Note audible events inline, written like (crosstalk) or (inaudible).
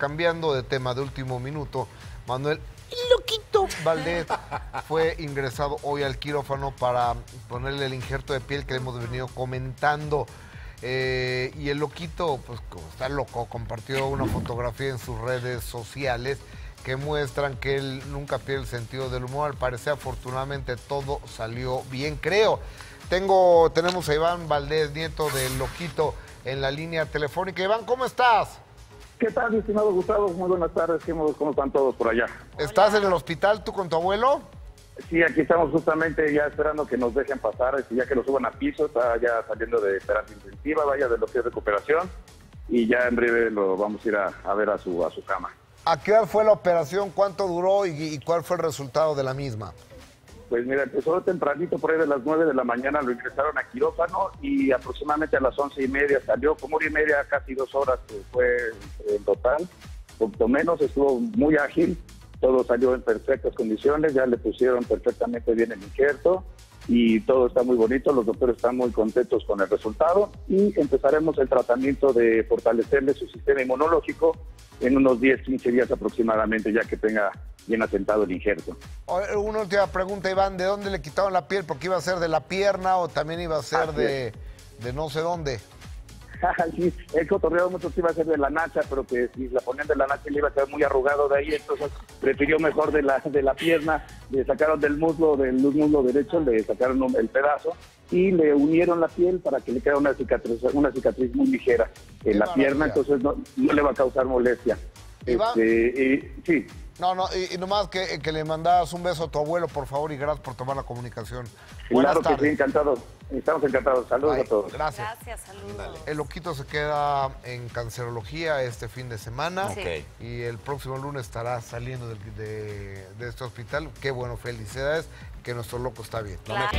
cambiando de tema de último minuto, Manuel Loquito Valdés fue ingresado hoy al quirófano para ponerle el injerto de piel que hemos venido comentando. Eh, y el loquito, pues como está loco, compartió una fotografía en sus redes sociales que muestran que él nunca pierde el sentido del humor. Al parecer, afortunadamente, todo salió bien, creo. Tengo, tenemos a Iván Valdés, nieto del loquito, en la línea telefónica. Iván, ¿cómo estás? ¿Qué tal, estimado Gustavo? Muy buenas tardes. ¿Cómo están todos por allá? ¿Estás en el hospital tú con tu abuelo? Sí, aquí estamos justamente ya esperando que nos dejen pasar, ya que lo suban a piso, está ya saliendo de terapia intensiva, vaya de lo que es recuperación, y ya en breve lo vamos a ir a, ver a su, a su cama. ¿A qué hora fue la operación? ¿Cuánto duró y, cuál fue el resultado de la misma? Pues mira, empezó tempranito, por ahí de las 9 de la mañana lo ingresaron a quirófano y aproximadamente a las once y media salió, como hora y media, casi dos horas fue en total, poquito menos, estuvo muy ágil, todo salió en perfectas condiciones, ya le pusieron perfectamente bien el injerto y todo está muy bonito, los doctores están muy contentos con el resultado y empezaremos el tratamiento de fortalecerle su sistema inmunológico en unos 10, 15 días aproximadamente, ya que tenga bien asentado el injerto. Una última pregunta, Iván, ¿de dónde le quitaron la piel? ¿Porque iba a ser de la pierna o también iba a ser de, de no sé dónde? (laughs) sí, el cotorreo mucho iba a ser de la nacha, pero que si la ponían de la nacha le iba a quedar muy arrugado de ahí, entonces prefirió mejor de la, de la pierna, le sacaron del muslo, del muslo derecho, le sacaron el pedazo y le unieron la piel para que le quede una cicatriz, una cicatriz muy ligera en la pierna, entonces no, le va a causar molestia. Este, sí. No, no, y, nomás que, que, le mandas un beso a tu abuelo, por favor, y gracias por tomar la comunicación. claro que sí, encantado. Estamos encantados. Saludos a todos. Gracias. Gracias, saludos. El loquito se queda en cancerología este fin de semana. Sí. Y el próximo lunes estará saliendo de, de, este hospital. Qué bueno, felicidades, que nuestro loco está bien. Claro.